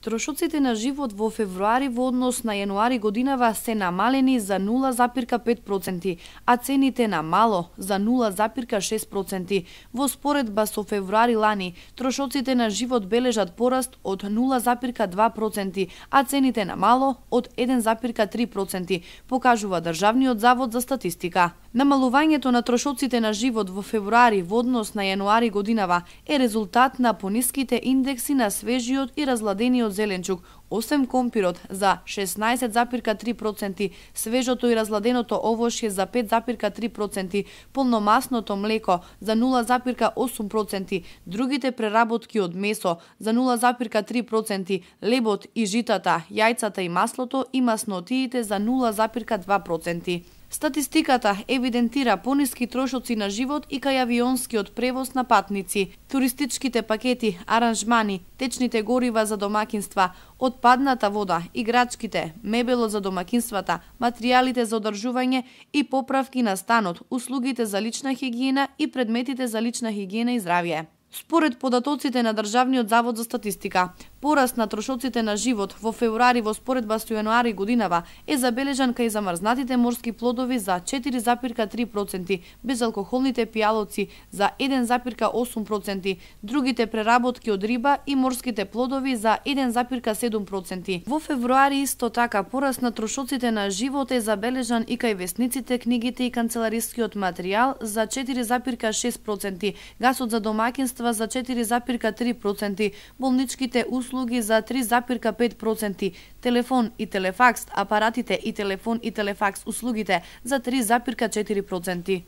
Трошоците на живот во февруари во однос на јануари годинава се намалени за 0,5%, а цените на мало за 0,6%. Во споредба со февруари лани, трошоците на живот бележат пораст од 0,2%, а цените на мало од 1,3%, покажува Државниот завод за статистика. Намалувањето на трошоците на живот во февруари во однос на јануари годинава е резултат на пониските индекси на свежиот и разладениот зеленчук, освен компирот за 16,3%, свежото и разладеното овошје за 5,3%, полномасното млеко за 0,8%, другите преработки од месо за 0,3%, лебот и житата, јајцата и маслото и маснотиите за 0,2%. Статистиката евидентира пониски трошоци на живот и кај авионскиот превоз на патници, туристичките пакети, аранжмани, течните горива за домакинства, отпадната вода, играчките, мебело за домакинствата, материјалите за одржување и поправки на станот, услугите за лична хигиена и предметите за лична хигиена и здравје. Според податоците на Државниот завод за статистика, пораст на трошоците на живот во февруари во споредба со јануари годинава е забележан кај замрзнатите морски плодови за 4,3%, безалкохолните пијалоци за 1,8%, другите преработки од риба и морските плодови за 1,7%. Во февруари исто така пораст на трошоците на живот е забележан и кај весниците, книгите и канцеларискиот материјал за 4,6%, гасот за домакинства за 4,3%, болничките услуги услуги за 3,5%, телефон и телефакс апаратите и телефон и телефакс услугите за 3,4%.